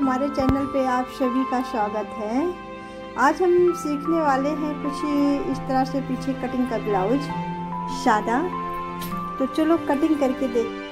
हमारे चैनल पे आप सभी का स्वागत है। आज हम सीखने वाले हैं कुछ इस तरह से पीछे कटिंग का ब्लाउज सादा। तो चलो कटिंग करके देख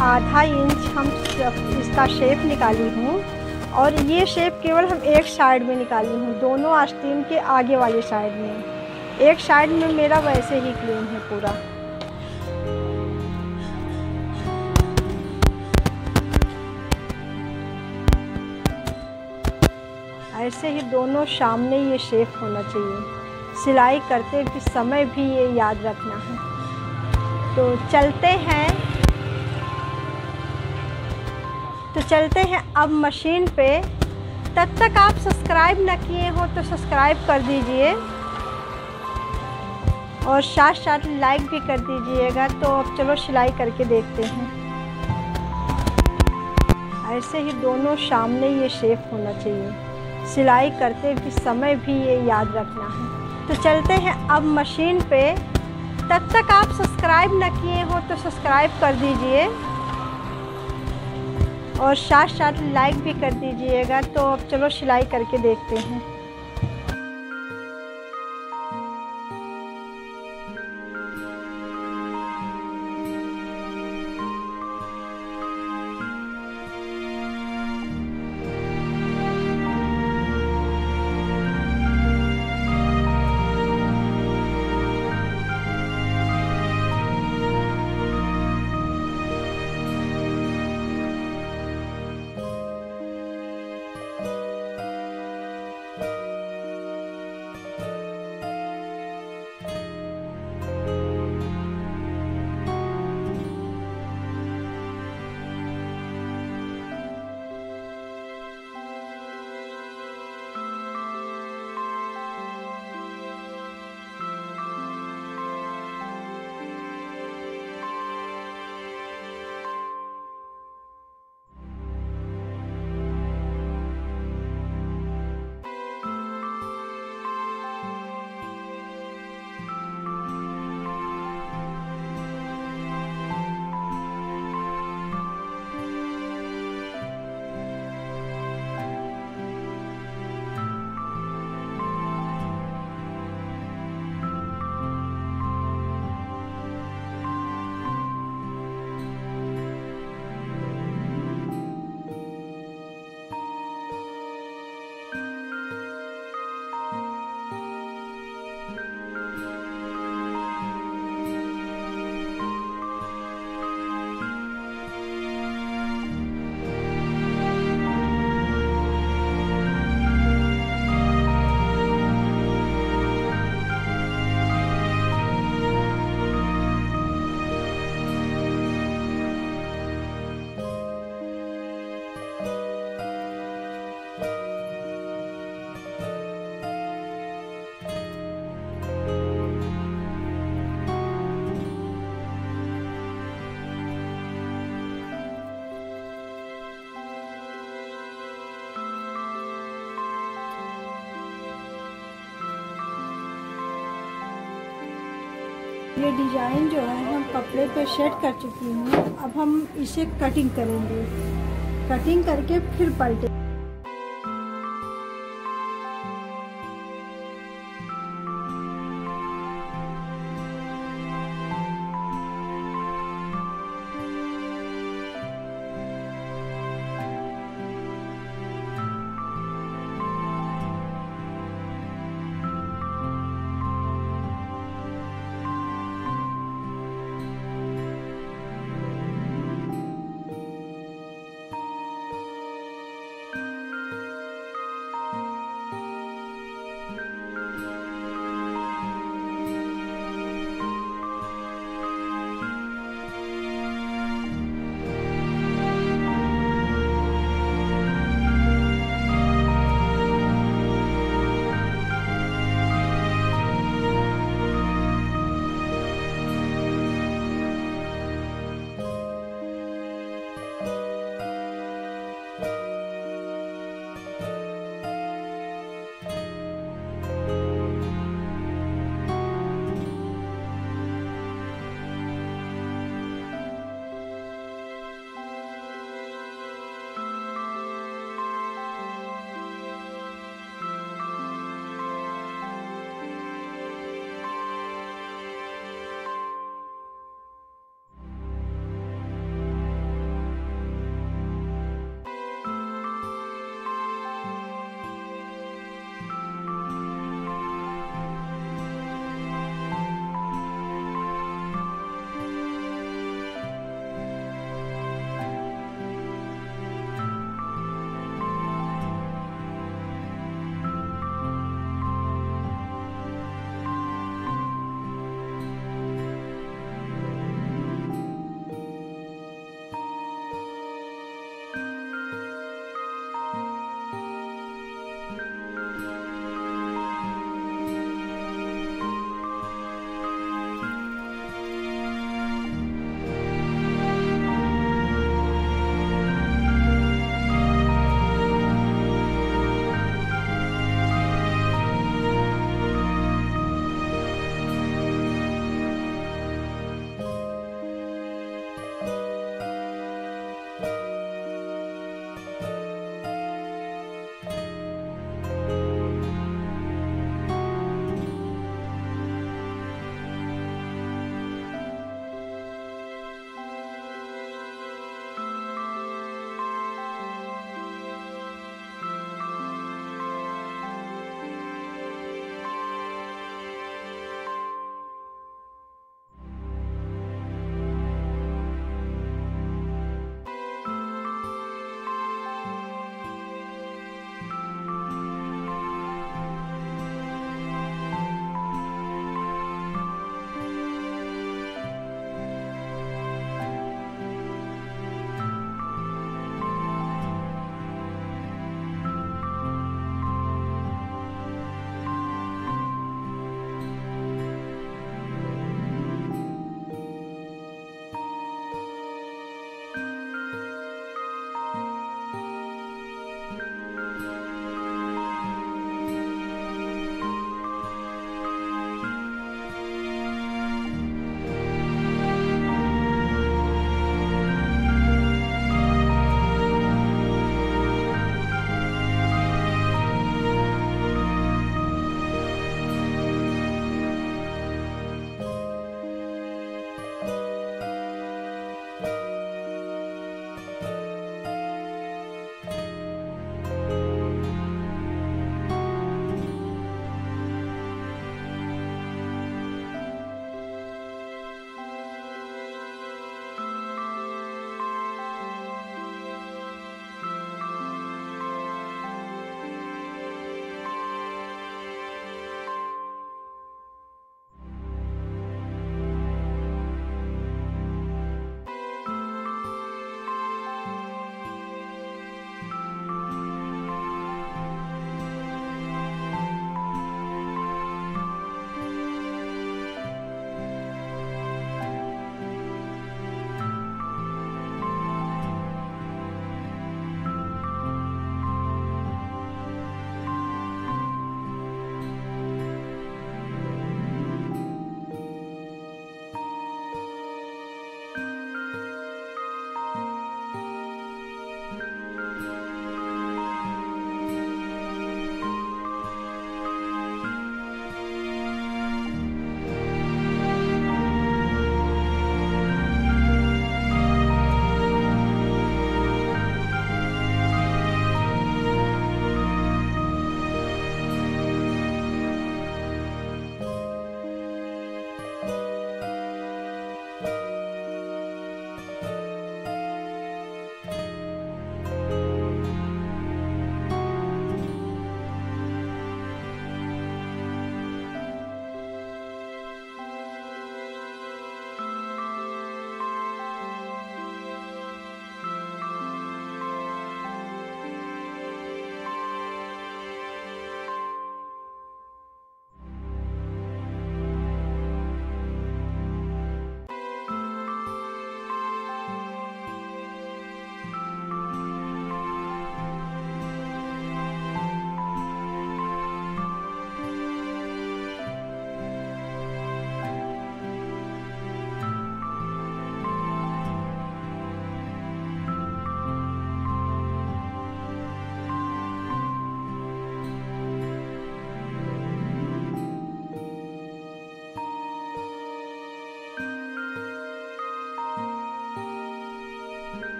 आधा इंच हम इसका शेप निकाली हूँ। और ये शेप केवल हम एक साइड में निकाली हूँ, दोनों आस्तीन के आगे वाले साइड में। एक साइड में मेरा वैसे ही क्लीन है पूरा। ऐसे ही दोनों सामने ये शेप होना चाहिए। सिलाई करते समय भी ये याद रखना है। तो चलते हैं। चलते हैं अब मशीन पे। तब तक आप सब्सक्राइब ना किए हो तो सब्सक्राइब कर दीजिए। और साथ साथ लाइक भी कर दीजिएगा तो अब चलो सिलाई करके देखते हैं। ऐसे ही दोनों सामने ये शेप होना चाहिए। सिलाई करते भी समय भी ये याद रखना है। तो चलते हैं अब मशीन पे। तब तक आप सब्सक्राइब ना किए हो तो सब्सक्राइब कर दीजिए। और साथ साथ लाइक भी कर दीजिएगा तो अब चलो सिलाई करके देखते हैं। ये डिज़ाइन जो है हम कपड़े पे सेट कर चुकी हूँ। अब हम इसे कटिंग करेंगे। कटिंग करके फिर पलटे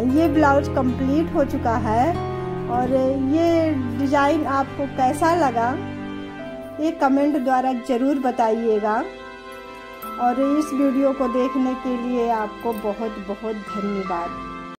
ये ब्लाउज कंप्लीट हो चुका है और ये डिज़ाइन आपको कैसा लगा, ये कमेंट द्वारा ज़रूर बताइएगा। और इस वीडियो को देखने के लिए आपको बहुत बहुत धन्यवाद।